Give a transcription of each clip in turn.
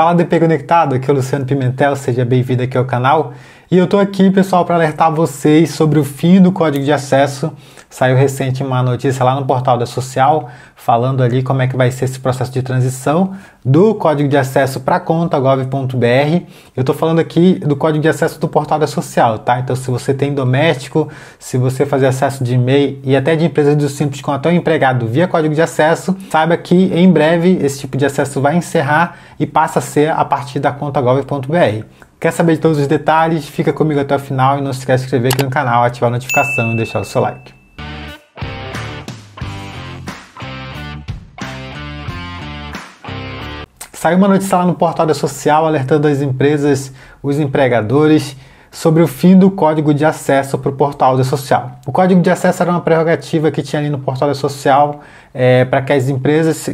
Fala DP Conectado, aqui é o Luciano Pimentel, seja bem-vindo aqui ao canal. E eu tô aqui, pessoal, para alertar vocês sobre o fim do código de acesso. Saiu recente uma notícia lá no portal da Social, falando ali como é que vai ser esse processo de transição do código de acesso para a conta gov.br. Eu estou falando aqui do código de acesso do portal da Social, tá? Então, se você tem doméstico, se você fazer acesso de e-mail e até de empresas do Simples com até o empregado via código de acesso, saiba que em breve esse tipo de acesso vai encerrar e passa a ser a partir da conta gov.br. Quer saber de todos os detalhes? Fica comigo até o final e não se esquece de se inscrever aqui no canal, ativar a notificação e deixar o seu like. Saiu uma notícia lá no portal da Social alertando as empresas, os empregadores, sobre o fim do código de acesso para o portal da Social. O código de acesso era uma prerrogativa que tinha ali no portal da Social é, para que as empresas,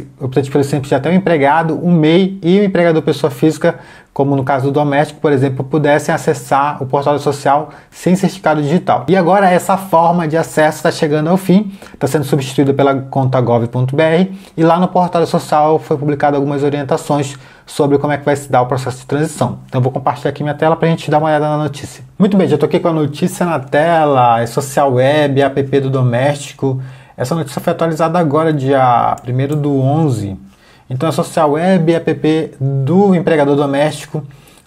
pelo simples de até o empregado, o MEI e o empregador pessoa física como no caso do doméstico, por exemplo, pudessem acessar o portal social sem certificado digital. E agora essa forma de acesso está chegando ao fim, está sendo substituída pela conta gov.br e lá no portal social foi publicado algumas orientações sobre como é que vai se dar o processo de transição. Então eu vou compartilhar aqui minha tela para a gente dar uma olhada na notícia. Muito bem, já estou aqui com a notícia na tela, é social web, app do doméstico. Essa notícia foi atualizada agora, dia 1 do 11 então, a social web app do empregador doméstico.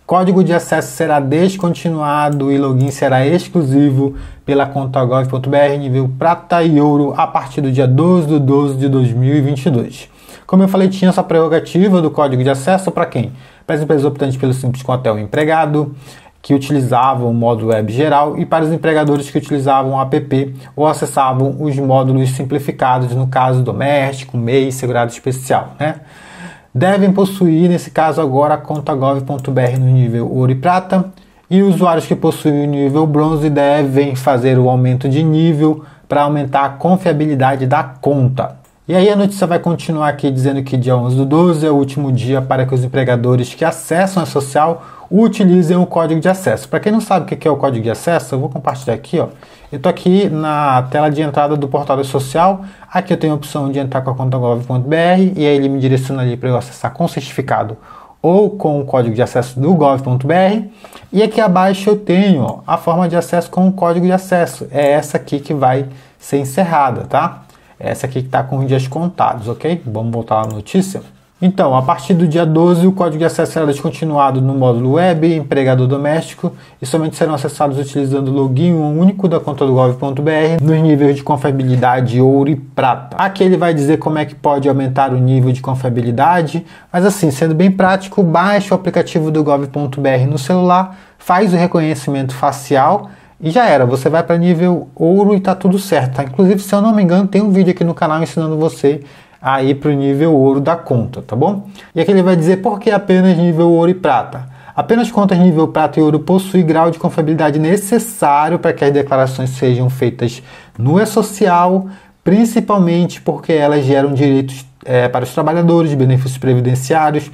Código de acesso será descontinuado e login será exclusivo pela conta gov.br nível prata e ouro a partir do dia 12 de 12 de 2022. Como eu falei, tinha essa prerrogativa do código de acesso para quem? Para as empresas optantes pelo Simples com Hotel Empregado, que utilizavam o módulo web geral e para os empregadores que utilizavam o app ou acessavam os módulos simplificados, no caso doméstico, MEI, segurado especial. Né? Devem possuir, nesse caso agora, a conta gov.br no nível ouro e prata e usuários que possuem o nível bronze devem fazer o aumento de nível para aumentar a confiabilidade da conta. E aí a notícia vai continuar aqui dizendo que dia 11 do 12 é o último dia para que os empregadores que acessam a social utilizem o código de acesso. Para quem não sabe o que é o código de acesso, eu vou compartilhar aqui. Ó. Eu estou aqui na tela de entrada do portal social. Aqui eu tenho a opção de entrar com a conta gov.br e aí ele me direciona ali para eu acessar com certificado ou com o código de acesso do gov.br. E aqui abaixo eu tenho a forma de acesso com o código de acesso. É essa aqui que vai ser encerrada, tá? Essa aqui que está com dias contados, ok? Vamos voltar à notícia. Então, a partir do dia 12, o código de acesso será descontinuado no módulo web, empregador doméstico e somente serão acessados utilizando o login único da conta do gov.br nos níveis de confiabilidade ouro e prata. Aqui ele vai dizer como é que pode aumentar o nível de confiabilidade, mas assim, sendo bem prático, baixe o aplicativo do gov.br no celular, faz o reconhecimento facial e já era, você vai para nível ouro e tá tudo certo. Tá? Inclusive, se eu não me engano, tem um vídeo aqui no canal ensinando você a ir para o nível ouro da conta, tá bom? E aqui ele vai dizer por que apenas nível ouro e prata. Apenas contas nível prata e ouro possuem grau de confiabilidade necessário para que as declarações sejam feitas no e-social, principalmente porque elas geram direitos é, para os trabalhadores, benefícios previdenciários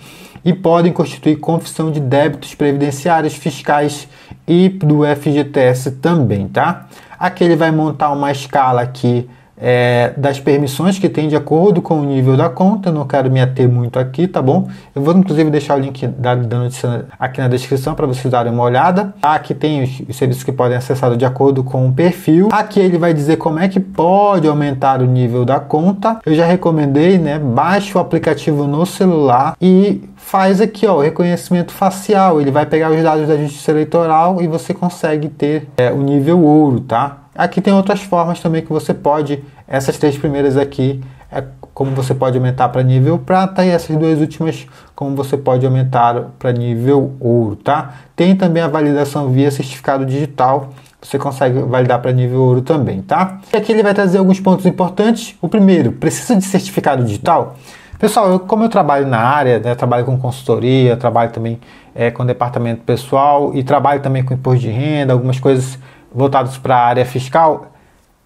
e podem constituir confissão de débitos previdenciários, fiscais e do FGTS também, tá? Aqui ele vai montar uma escala aqui é, das permissões que tem de acordo com o nível da conta. Não quero me ater muito aqui, tá bom? Eu vou inclusive deixar o link da, da notícia aqui na descrição para vocês darem uma olhada. Aqui tem os, os, serviços que podem acessar de acordo com o perfil. Aqui ele vai dizer como é que pode aumentar o nível da conta. Eu já recomendei, né? Baixe o aplicativo no celular e faz aqui ó, o reconhecimento facial. Ele vai pegar os dados da Justiça Eleitoral e você consegue ter é, o nível ouro, tá? Aqui tem outras formas também que você pode, essas três primeiras aqui, é como você pode aumentar para nível prata e essas duas últimas como você pode aumentar para nível ouro, tá? Tem também a validação via certificado digital, você consegue validar para nível ouro também, tá? E aqui ele vai trazer alguns pontos importantes. O primeiro, precisa de certificado digital? Pessoal, eu, como eu trabalho na área, né, trabalho com consultoria, trabalho também é, com departamento pessoal e trabalho também com imposto de renda, algumas coisas voltados para a área fiscal,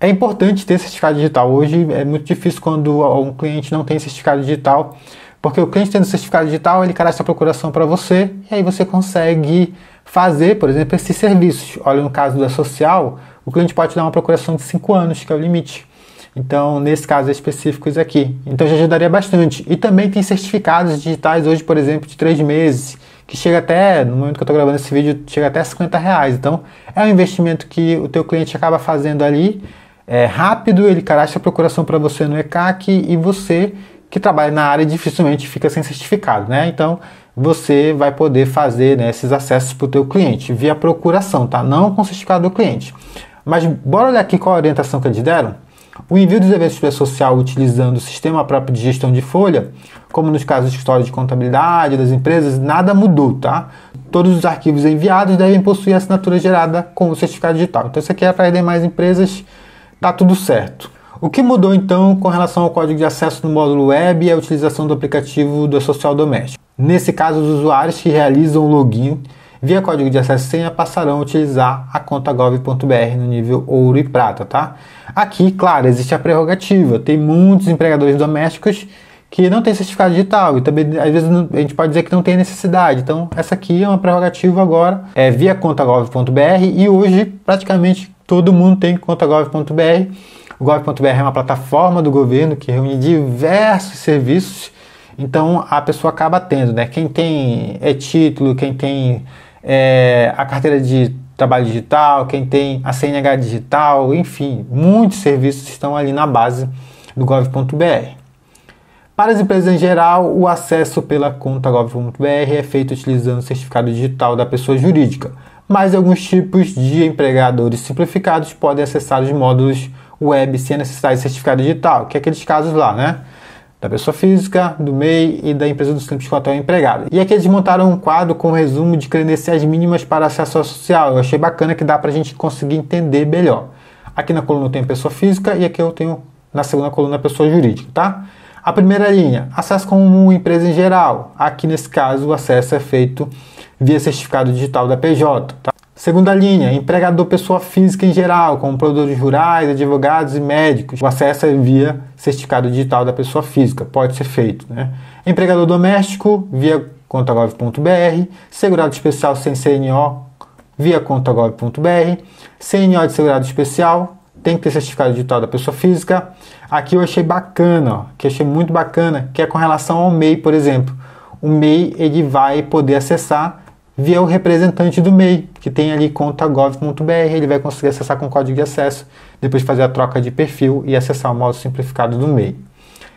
é importante ter certificado digital. Hoje é muito difícil quando um cliente não tem certificado digital, porque o cliente tendo certificado digital, ele cadastra a procuração para você e aí você consegue fazer, por exemplo, esses serviços. Olha, no caso da social, o cliente pode dar uma procuração de 5 anos, que é o limite. Então, nesse caso específico, isso aqui. Então, já ajudaria bastante. E também tem certificados digitais hoje, por exemplo, de três meses, que chega até, no momento que eu estou gravando esse vídeo, chega até 50 reais. Então, é um investimento que o teu cliente acaba fazendo ali, é rápido, ele cadastra a procuração para você no ECAC e você que trabalha na área dificilmente fica sem certificado, né? Então, você vai poder fazer né, esses acessos para o teu cliente via procuração, tá? Não com certificado do cliente. Mas bora olhar aqui qual a orientação que eles deram. O envio dos eventos de social utilizando o sistema próprio de gestão de folha, como nos casos de história de contabilidade das empresas, nada mudou, tá? Todos os arquivos enviados devem possuir assinatura gerada com o certificado digital. Então, isso aqui é para as demais empresas, tá tudo certo. O que mudou então com relação ao código de acesso no módulo web é a utilização do aplicativo do social doméstico. Nesse caso, os usuários que realizam o login via código de acesso e senha passarão a utilizar a conta gov.br no nível ouro e prata, tá? Aqui, claro, existe a prerrogativa. Tem muitos empregadores domésticos que não têm certificado digital e também às vezes a gente pode dizer que não tem necessidade. Então, essa aqui é uma prerrogativa agora, é via conta gov.br e hoje praticamente todo mundo tem conta gov.br. O gov.br é uma plataforma do governo que reúne diversos serviços então a pessoa acaba tendo, né? Quem tem é, título, quem tem é, a carteira de trabalho digital, quem tem a CNH digital, enfim, muitos serviços estão ali na base do gov.br. Para as empresas em geral, o acesso pela conta gov.br é feito utilizando o certificado digital da pessoa jurídica, mas alguns tipos de empregadores simplificados podem acessar os módulos web sem necessidade de certificado digital, que é aqueles casos lá, né? Da pessoa física, do MEI e da empresa do Simples Hotel Empregado. E aqui eles montaram um quadro com um resumo de credenciais mínimas para acesso social. Eu achei bacana que dá para a gente conseguir entender melhor. Aqui na coluna eu tenho pessoa física e aqui eu tenho na segunda coluna pessoa jurídica, tá? A primeira linha, acesso como empresa em geral. Aqui nesse caso o acesso é feito via certificado digital da PJ, tá? Segunda linha, empregador pessoa física em geral, como produtores rurais, advogados e médicos. O acesso é via certificado digital da pessoa física, pode ser feito. Né? Empregador doméstico, via contagov.br. Segurado especial sem CNO, via contagov.br. CNO de segurado especial, tem que ter certificado digital da pessoa física. Aqui eu achei bacana, ó, que achei muito bacana, que é com relação ao MEI, por exemplo. O MEI ele vai poder acessar via o representante do MEI, que tem ali conta gov.br, ele vai conseguir acessar com código de acesso, depois fazer a troca de perfil e acessar o modo simplificado do MEI.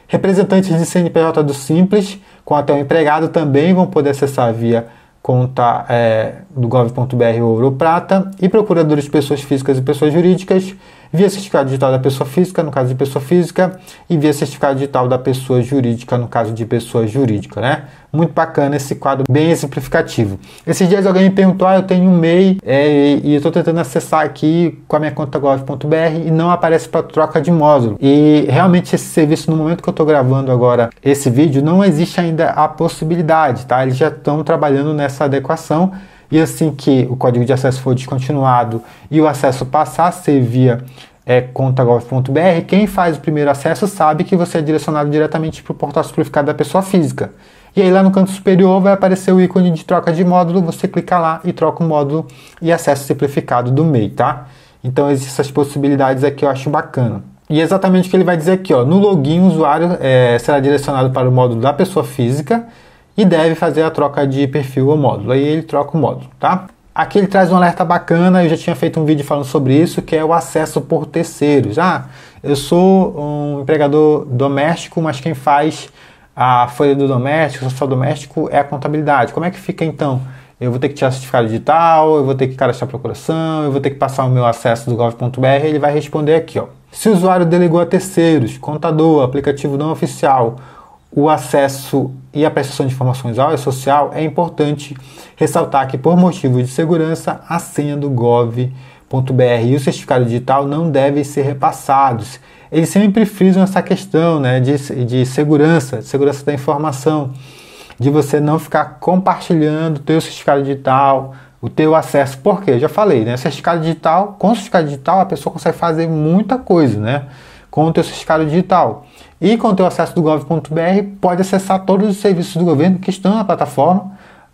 Representantes de CNPJ do Simples, com até o empregado, também vão poder acessar via conta é, do gov.br ouro ou prata e procuradores de pessoas físicas e pessoas jurídicas via certificado digital da pessoa física, no caso de pessoa física, e via certificado digital da pessoa jurídica, no caso de pessoa jurídica, né? Muito bacana esse quadro, bem exemplificativo. Esses dias alguém me perguntou, ah, eu tenho um MEI é, e eu estou tentando acessar aqui com a minha conta gov.br e não aparece para troca de módulo. E realmente esse serviço, no momento que eu estou gravando agora esse vídeo, não existe ainda a possibilidade, tá? Eles já estão trabalhando nessa adequação e assim que o código de acesso for descontinuado e o acesso passar a ser via é, contagov.br, quem faz o primeiro acesso sabe que você é direcionado diretamente para o portal simplificado da pessoa física. E aí lá no canto superior vai aparecer o ícone de troca de módulo, você clica lá e troca o módulo e acesso simplificado do MEI, tá? Então existem essas possibilidades aqui, eu acho bacana. E exatamente o que ele vai dizer aqui, ó, no login o usuário é, será direcionado para o módulo da pessoa física e deve fazer a troca de perfil ou módulo. Aí ele troca o módulo, tá? Aqui ele traz um alerta bacana, eu já tinha feito um vídeo falando sobre isso, que é o acesso por terceiros. Ah, eu sou um empregador doméstico, mas quem faz a folha do doméstico, o social doméstico, é a contabilidade. Como é que fica então? Eu vou ter que tirar certificado digital, eu vou ter que cadastrar procuração, eu vou ter que passar o meu acesso do gov.br, ele vai responder aqui, ó. Se o usuário delegou a terceiros, contador, aplicativo não oficial, o acesso e a prestação de informações ao social, é importante ressaltar que, por motivos de segurança, a senha do gov.br e o certificado digital não devem ser repassados. Eles sempre frisam essa questão né, de, de segurança, de segurança da informação, de você não ficar compartilhando o teu certificado digital, o teu acesso. Por quê? Já falei, né? Certificado digital, com certificado digital a pessoa consegue fazer muita coisa, né? Com o teu certificado digital. E com o teu acesso do gov.br, pode acessar todos os serviços do governo que estão na plataforma,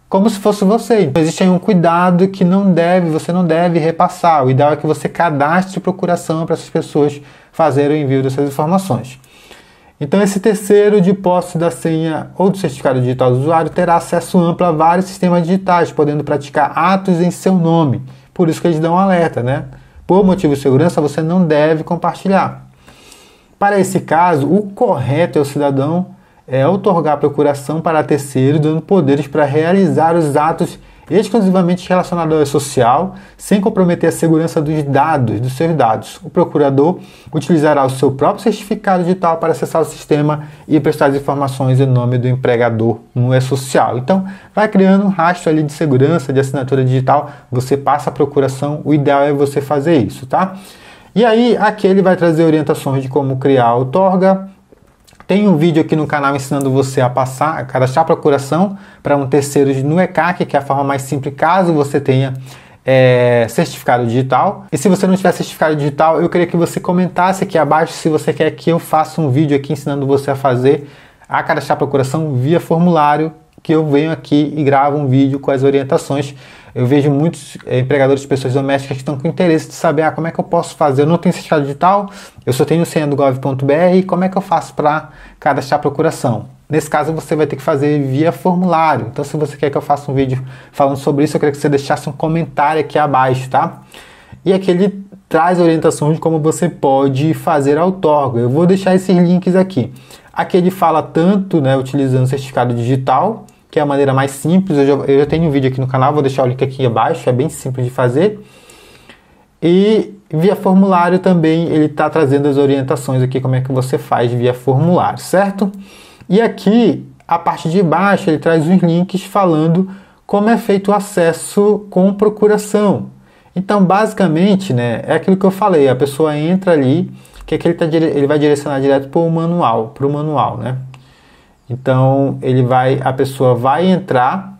como se fosse você. Então, existe aí um cuidado que não deve, você não deve repassar. O ideal é que você cadastre procuração para essas pessoas fazer o envio dessas informações. Então, esse terceiro de posse da senha ou do certificado digital do usuário terá acesso amplo a vários sistemas digitais, podendo praticar atos em seu nome. Por isso que eles dão um alerta, né? Por motivo de segurança, você não deve compartilhar. Para esse caso, o correto é o cidadão é, otorgar procuração para terceiro, dando poderes para realizar os atos exclusivamente relacionado ao social, sem comprometer a segurança dos dados, dos seus dados. O procurador utilizará o seu próprio certificado digital para acessar o sistema e prestar as informações em nome do empregador no e-social. Então, vai criando um rastro ali de segurança, de assinatura digital, você passa a procuração, o ideal é você fazer isso, tá? E aí, aqui ele vai trazer orientações de como criar a outorga, tem um vídeo aqui no canal ensinando você a passar, a cadastrar a procuração para um terceiro no ECAC, que é a forma mais simples caso você tenha é, certificado digital. E se você não tiver certificado digital, eu queria que você comentasse aqui abaixo se você quer que eu faça um vídeo aqui ensinando você a fazer a cadastrar a procuração via formulário, que eu venho aqui e gravo um vídeo com as orientações eu vejo muitos é, empregadores de pessoas domésticas que estão com interesse de saber ah, como é que eu posso fazer. Eu não tenho certificado digital, eu só tenho senha do gov.br, como é que eu faço para cadastrar a procuração? Nesse caso, você vai ter que fazer via formulário. Então, se você quer que eu faça um vídeo falando sobre isso, eu queria que você deixasse um comentário aqui abaixo, tá? E aqui ele traz orientações de como você pode fazer a outorga. Eu vou deixar esses links aqui. Aqui ele fala tanto, né, utilizando certificado digital, que é a maneira mais simples. Eu já, eu já tenho um vídeo aqui no canal, vou deixar o link aqui abaixo, é bem simples de fazer. E via formulário também ele está trazendo as orientações aqui, como é que você faz via formulário, certo? E aqui, a parte de baixo, ele traz os links falando como é feito o acesso com procuração. Então, basicamente, né, é aquilo que eu falei, a pessoa entra ali, que aqui ele, tá, ele vai direcionar direto para o manual, para o manual, né? Então ele vai, a pessoa vai entrar.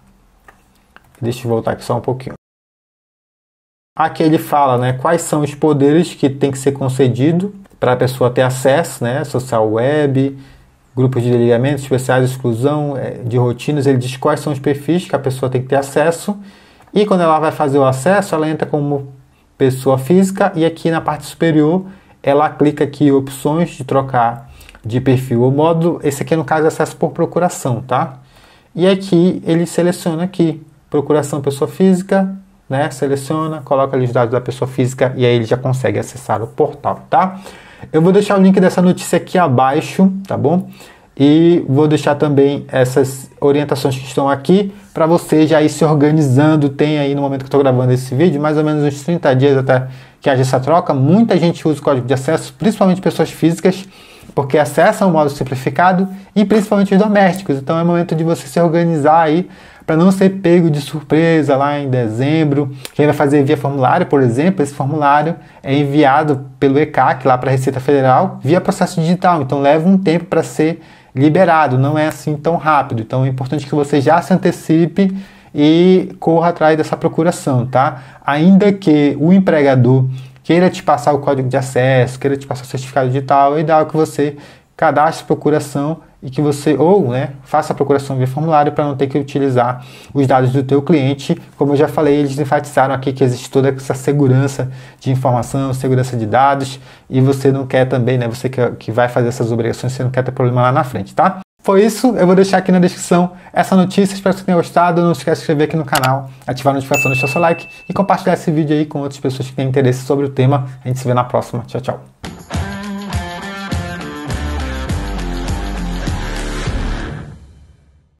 Deixa eu voltar aqui só um pouquinho. Aqui ele fala, né, quais são os poderes que tem que ser concedido para a pessoa ter acesso, né, social web, grupos de desligamentos especiais, exclusão é, de rotinas. Ele diz quais são os perfis que a pessoa tem que ter acesso. E quando ela vai fazer o acesso, ela entra como pessoa física e aqui na parte superior ela clica aqui opções de trocar de perfil ou módulo. Esse aqui, no caso, é acesso por procuração, tá? E aqui ele seleciona aqui, procuração pessoa física, né? Seleciona, coloca ali os dados da pessoa física e aí ele já consegue acessar o portal, tá? Eu vou deixar o link dessa notícia aqui abaixo, tá bom? E vou deixar também essas orientações que estão aqui para você já ir se organizando. Tem aí no momento que estou gravando esse vídeo, mais ou menos uns 30 dias até que haja essa troca. Muita gente usa o código de acesso, principalmente pessoas físicas porque acessam o modo simplificado e principalmente os domésticos. Então é momento de você se organizar aí para não ser pego de surpresa lá em dezembro. Quem vai fazer via formulário, por exemplo, esse formulário é enviado pelo ECAC lá para a Receita Federal via processo digital. Então leva um tempo para ser liberado, não é assim tão rápido. Então é importante que você já se antecipe e corra atrás dessa procuração, tá? Ainda que o empregador queira te passar o código de acesso, queira te passar o certificado digital, é ideal que você cadastre procuração e que você ou né, faça a procuração via formulário para não ter que utilizar os dados do teu cliente. Como eu já falei, eles enfatizaram aqui que existe toda essa segurança de informação, segurança de dados e você não quer também, né, você que, que vai fazer essas obrigações, você não quer ter problema lá na frente, tá? Foi isso, eu vou deixar aqui na descrição essa notícia, espero que você tenha gostado, não esquece de se inscrever aqui no canal, ativar a notificação, deixar seu like e compartilhar esse vídeo aí com outras pessoas que têm interesse sobre o tema. A gente se vê na próxima, tchau, tchau.